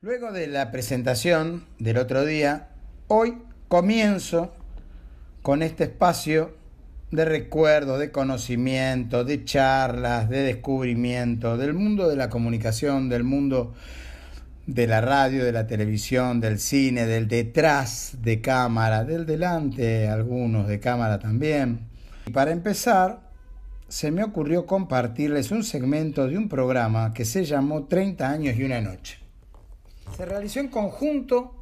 Luego de la presentación del otro día, hoy comienzo con este espacio de recuerdo, de conocimiento, de charlas, de descubrimiento del mundo de la comunicación, del mundo de la radio, de la televisión, del cine, del detrás de cámara, del delante, algunos de cámara también. Y para empezar, se me ocurrió compartirles un segmento de un programa que se llamó 30 años y una noche. Se realizó en conjunto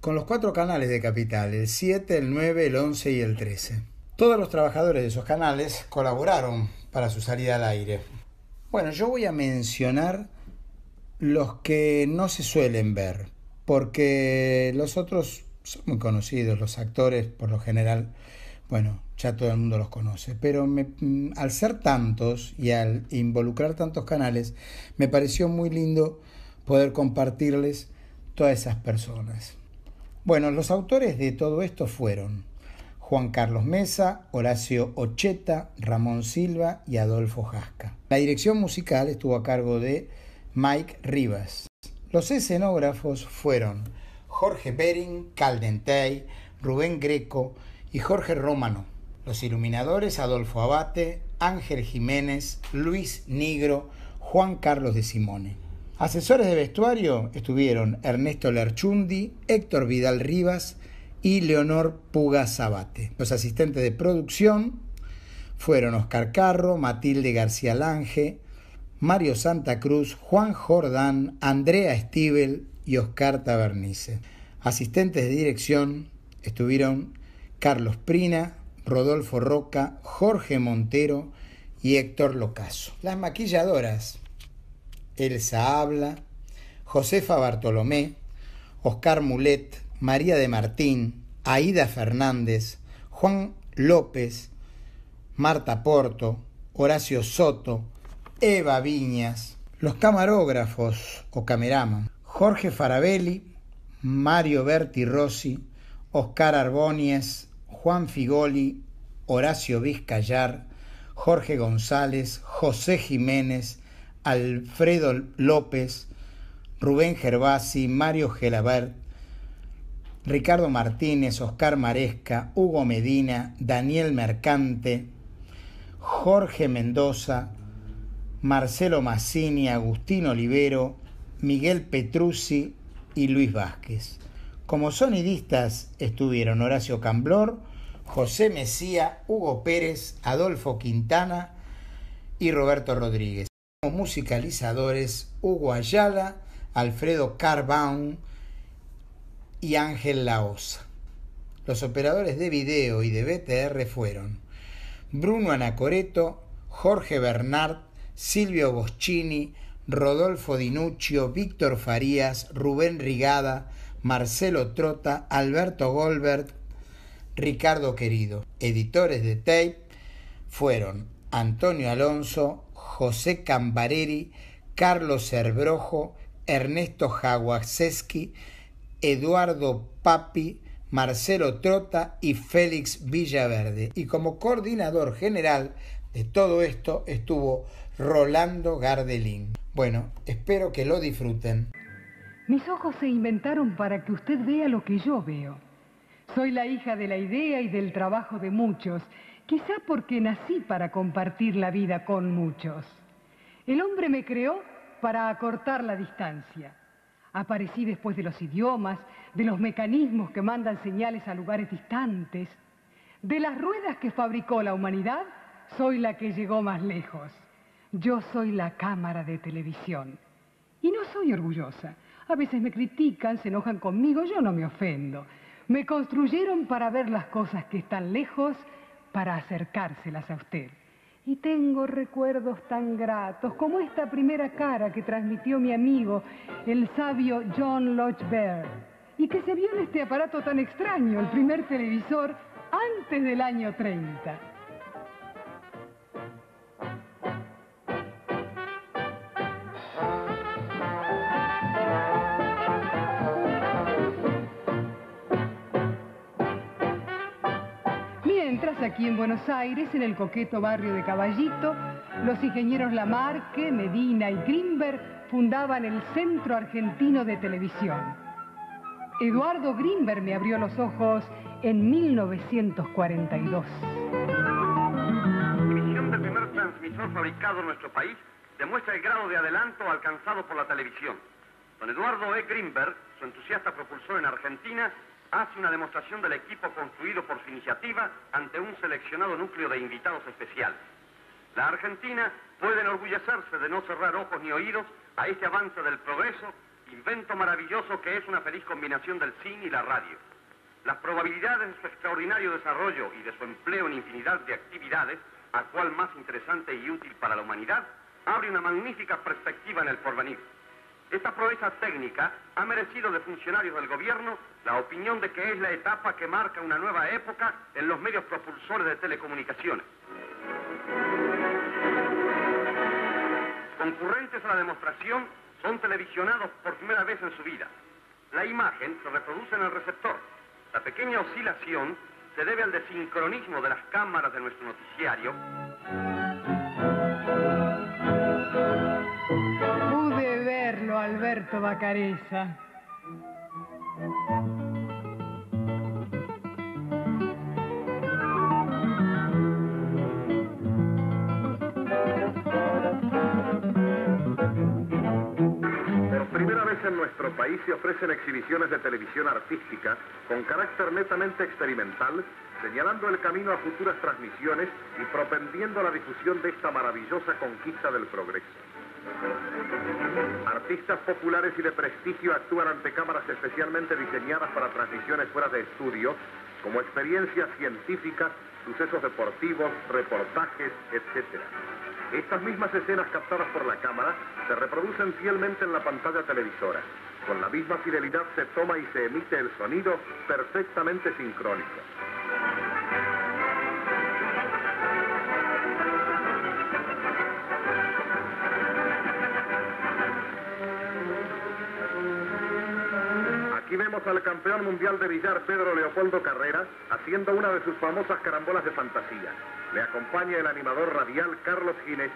con los cuatro canales de Capital, el 7, el 9, el 11 y el 13. Todos los trabajadores de esos canales colaboraron para su salida al aire. Bueno, yo voy a mencionar los que no se suelen ver, porque los otros son muy conocidos, los actores por lo general, bueno, ya todo el mundo los conoce, pero mm, al ser tantos y al involucrar tantos canales, me pareció muy lindo poder compartirles todas esas personas. Bueno, los autores de todo esto fueron Juan Carlos Mesa, Horacio Ocheta, Ramón Silva y Adolfo Jasca. La dirección musical estuvo a cargo de Mike Rivas. Los escenógrafos fueron Jorge Bering, Caldentey, Rubén Greco y Jorge Romano. Los iluminadores Adolfo Abate, Ángel Jiménez, Luis Nigro, Juan Carlos de Simone. Asesores de vestuario estuvieron Ernesto Lerchundi, Héctor Vidal Rivas y Leonor Puga Zabate. Los asistentes de producción fueron Oscar Carro, Matilde García Lange, Mario Santa Cruz, Juan Jordán, Andrea Stivel y Oscar Tabernice. Asistentes de dirección estuvieron Carlos Prina, Rodolfo Roca, Jorge Montero y Héctor Locaso. Las maquilladoras Elsa Habla, Josefa Bartolomé, Oscar Mulet, María de Martín, Aida Fernández, Juan López, Marta Porto, Horacio Soto, Eva Viñas, los camarógrafos o cameraman, Jorge Farabelli, Mario Berti Rossi, Oscar Arbóñez, Juan Figoli, Horacio Vizcayar, Jorge González, José Jiménez, Alfredo López, Rubén Gervasi, Mario Gelabert, Ricardo Martínez, Oscar Maresca, Hugo Medina, Daniel Mercante, Jorge Mendoza, Marcelo Massini, Agustín Olivero, Miguel Petruzzi y Luis Vázquez. Como sonidistas estuvieron Horacio Camblor, José Mesía, Hugo Pérez, Adolfo Quintana y Roberto Rodríguez musicalizadores Hugo Ayala, Alfredo Carbaum y Ángel Laosa. Los operadores de video y de BTR fueron Bruno Anacoreto, Jorge Bernard, Silvio Boschini, Rodolfo Dinuccio, Víctor Farías, Rubén Rigada, Marcelo Trota, Alberto Goldberg, Ricardo Querido. Editores de tape fueron Antonio Alonso, José Cambareri, Carlos Cerbrojo, Ernesto Jaguaseski, Eduardo Papi, Marcelo Trota y Félix Villaverde. Y como coordinador general de todo esto estuvo Rolando Gardelín. Bueno, espero que lo disfruten. Mis ojos se inventaron para que usted vea lo que yo veo. Soy la hija de la idea y del trabajo de muchos quizá porque nací para compartir la vida con muchos. El hombre me creó para acortar la distancia. Aparecí después de los idiomas, de los mecanismos que mandan señales a lugares distantes. De las ruedas que fabricó la humanidad, soy la que llegó más lejos. Yo soy la cámara de televisión. Y no soy orgullosa. A veces me critican, se enojan conmigo, yo no me ofendo. Me construyeron para ver las cosas que están lejos para acercárselas a usted. Y tengo recuerdos tan gratos como esta primera cara que transmitió mi amigo, el sabio John Lodge Baird, y que se vio en este aparato tan extraño, el primer televisor, antes del año 30. Aquí en Buenos Aires, en el coqueto barrio de Caballito, los ingenieros Lamarque, Medina y Grimberg fundaban el Centro Argentino de Televisión. Eduardo Grimberg me abrió los ojos en 1942. La emisión del primer transmisor fabricado en nuestro país demuestra el grado de adelanto alcanzado por la televisión. Don Eduardo E. Grimberg, su entusiasta propulsor en Argentina, hace una demostración del equipo construido por su iniciativa ante un seleccionado núcleo de invitados especiales. La Argentina puede enorgullecerse de no cerrar ojos ni oídos a este avance del progreso, invento maravilloso que es una feliz combinación del cine y la radio. Las probabilidades de su extraordinario desarrollo y de su empleo en infinidad de actividades, a cual más interesante y útil para la humanidad, abre una magnífica perspectiva en el porvenir. Esta proeza técnica ha merecido de funcionarios del gobierno la opinión de que es la etapa que marca una nueva época en los medios propulsores de telecomunicaciones. Concurrentes a la demostración son televisionados por primera vez en su vida. La imagen se reproduce en el receptor. La pequeña oscilación se debe al desincronismo de las cámaras de nuestro noticiario. Alberto Bacareza. Por primera vez en nuestro país se ofrecen exhibiciones de televisión artística con carácter netamente experimental, señalando el camino a futuras transmisiones y propendiendo la difusión de esta maravillosa conquista del progreso. Artistas populares y de prestigio actúan ante cámaras especialmente diseñadas para transmisiones fuera de estudio, como experiencias científicas, sucesos deportivos, reportajes, etc. Estas mismas escenas captadas por la cámara se reproducen fielmente en la pantalla televisora. Con la misma fidelidad se toma y se emite el sonido perfectamente sincrónico. Aquí vemos al campeón mundial de billar Pedro Leopoldo Carrera haciendo una de sus famosas carambolas de fantasía. Le acompaña el animador radial Carlos Ginés.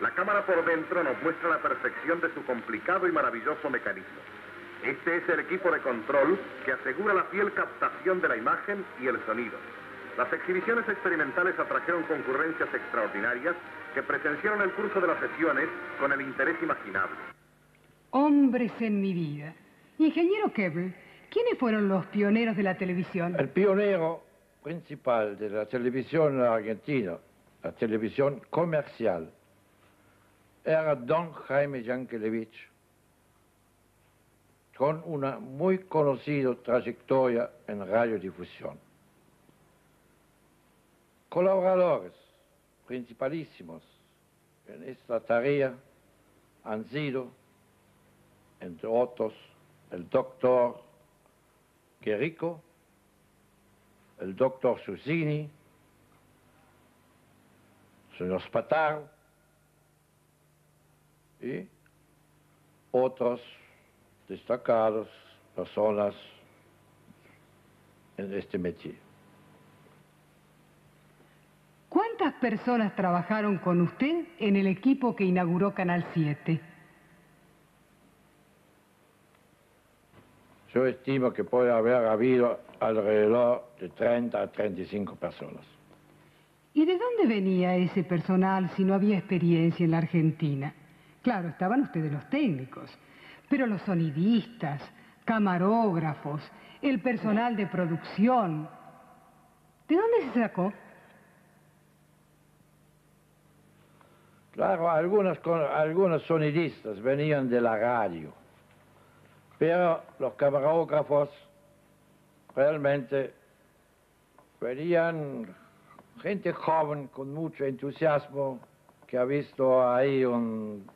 La cámara por dentro nos muestra la perfección de su complicado y maravilloso mecanismo. Este es el equipo de control que asegura la fiel captación de la imagen y el sonido. Las exhibiciones experimentales atrajeron concurrencias extraordinarias que presenciaron el curso de las sesiones con el interés imaginable. Hombres en mi vida. Ingeniero Keble, ¿quiénes fueron los pioneros de la televisión? El pionero principal de la televisión argentina, la televisión comercial, era don Jaime Yankelevich, con una muy conocida trayectoria en radiodifusión. Colaboradores principalísimos en esta tarea han sido, entre otros, el doctor Querico, el doctor Susini, señor Spataro y otros destacados personas en este métier. ¿Cuántas personas trabajaron con usted en el equipo que inauguró Canal 7? Yo estimo que puede haber habido alrededor de 30 a 35 personas. ¿Y de dónde venía ese personal si no había experiencia en la Argentina? Claro, estaban ustedes los técnicos, pero los sonidistas, camarógrafos, el personal de producción, ¿de dónde se sacó? Claro, algunos, sonidistas venían de la radio, pero los camarógrafos realmente venían gente joven con mucho entusiasmo que ha visto ahí un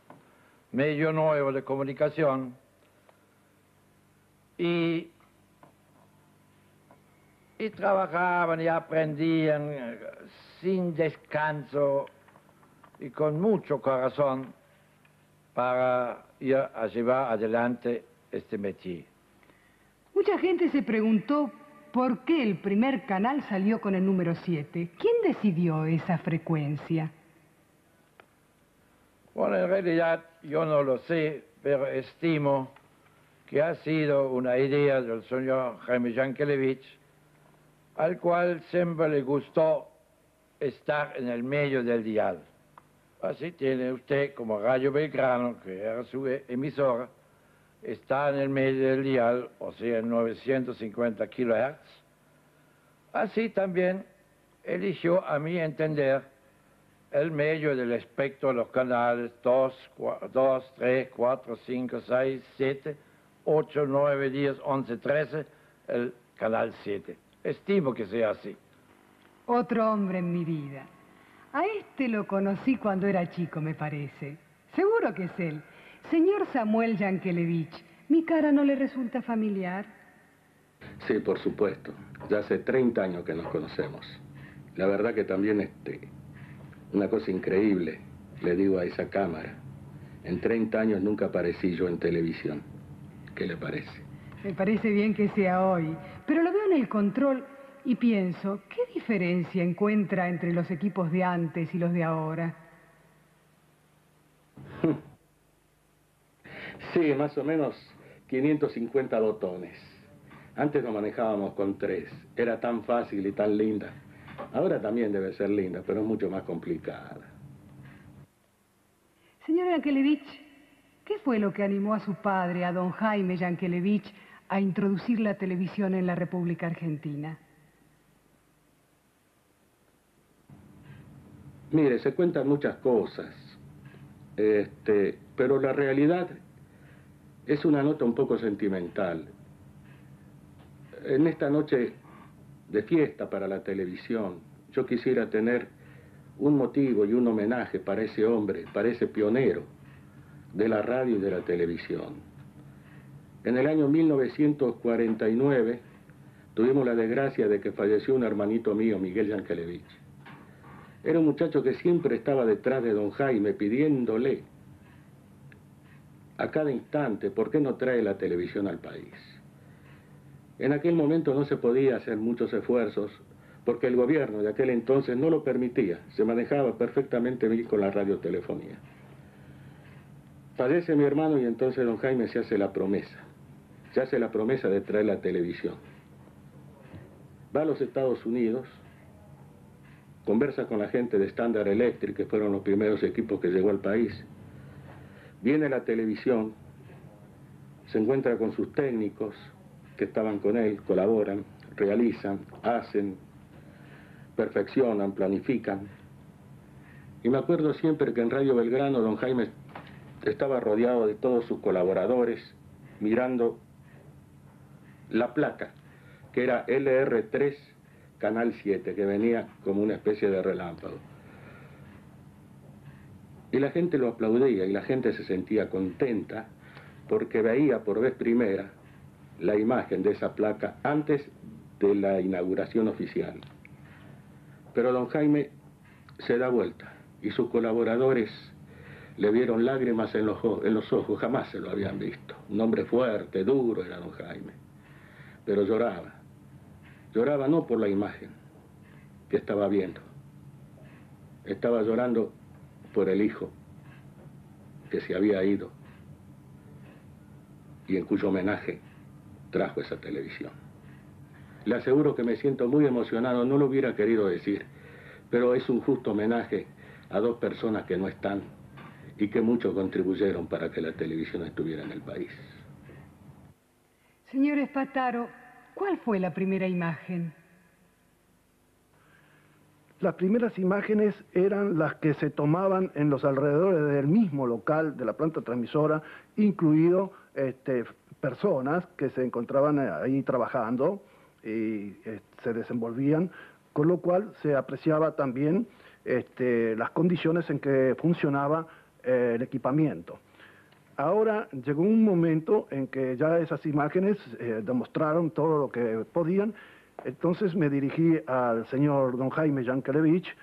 medio nuevo de comunicación. Y, y trabajaban y aprendían eh, sin descanso y con mucho corazón para ir a llevar adelante este métier. Mucha gente se preguntó por qué el primer canal salió con el número 7. ¿Quién decidió esa frecuencia? Bueno, en realidad yo no lo sé, pero estimo que ha sido una idea del señor Jaime Yankelevich, al cual siempre le gustó estar en el medio del dial. Así tiene usted como Radio Belgrano, que era su emisora, está en el medio del dial, o sea, en 950 kHz. Así también eligió, a mi entender, el medio del espectro de los canales 2, 2, 3, 4, 5, 6, 7, 8, 9, 10, 11, 13, el canal 7. Estimo que sea así. Otro hombre en mi vida. A este lo conocí cuando era chico, me parece. Seguro que es él. Señor Samuel Yankelevich, ¿mi cara no le resulta familiar? Sí, por supuesto. Ya hace 30 años que nos conocemos. La verdad que también este, una cosa increíble, le digo a esa cámara. En 30 años nunca aparecí yo en televisión. ¿Qué le parece? Me parece bien que sea hoy, pero lo veo en el control y pienso, ¿qué diferencia encuentra entre los equipos de antes y los de ahora? Sí, más o menos 550 botones. Antes lo manejábamos con tres. Era tan fácil y tan linda. Ahora también debe ser linda, pero es mucho más complicada. Señor Yankelevich, ¿qué fue lo que animó a su padre, a don Jaime Yankelevich, a introducir la televisión en la República Argentina? Mire, se cuentan muchas cosas, este, pero la realidad es una nota un poco sentimental. En esta noche de fiesta para la televisión, yo quisiera tener un motivo y un homenaje para ese hombre, para ese pionero de la radio y de la televisión. En el año 1949 tuvimos la desgracia de que falleció un hermanito mío, Miguel Yankelevich. Era un muchacho que siempre estaba detrás de don Jaime pidiéndole a cada instante por qué no trae la televisión al país. En aquel momento no se podía hacer muchos esfuerzos porque el gobierno de aquel entonces no lo permitía, se manejaba perfectamente bien con la radiotelefonía. Fallece mi hermano y entonces don Jaime se hace la promesa, se hace la promesa de traer la televisión. Va a los Estados Unidos, conversa con la gente de Standard Electric, que fueron los primeros equipos que llegó al país. Viene la televisión, se encuentra con sus técnicos que estaban con él, colaboran, realizan, hacen, perfeccionan, planifican. Y me acuerdo siempre que en Radio Belgrano don Jaime estaba rodeado de todos sus colaboradores mirando la placa, que era LR3 Canal 7, que venía como una especie de relámpago. Y la gente lo aplaudía y la gente se sentía contenta porque veía por vez primera la imagen de esa placa antes de la inauguración oficial. Pero don Jaime se da vuelta y sus colaboradores le vieron lágrimas en los, ojos, jamás se lo habían visto. Un hombre fuerte, duro era don Jaime, pero lloraba Lloraba no por la imagen que estaba viendo, estaba llorando por el hijo que se había ido y en cuyo homenaje trajo esa televisión. Le aseguro que me siento muy emocionado, no lo hubiera querido decir, pero es un justo homenaje a dos personas que no están y que mucho contribuyeron para que la televisión estuviera en el país. Señor Espataro, ¿Cuál fue la primera imagen? Las primeras imágenes eran las que se tomaban en los alrededores del mismo local de la planta transmisora, incluido este, personas que se encontraban ahí trabajando y eh, se desenvolvían, con lo cual se apreciaba también este, las condiciones en que funcionaba eh, el equipamiento. Ahora llegó un momento en que ya esas imágenes eh, demostraron todo lo que podían, entonces me dirigí al señor don Jaime Yankelevich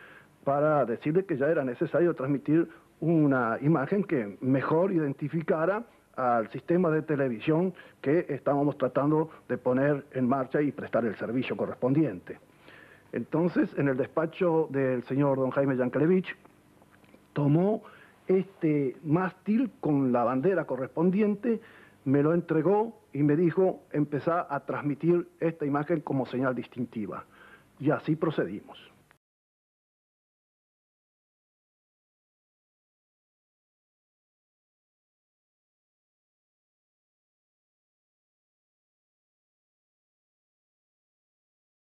para decirle que ya era necesario transmitir una imagen que mejor identificara al sistema de televisión que estábamos tratando de poner en marcha y prestar el servicio correspondiente. Entonces, en el despacho del señor don Jaime Yankelevich, tomó este mástil con la bandera correspondiente, me lo entregó y me dijo, empezá a transmitir esta imagen como señal distintiva. Y así procedimos.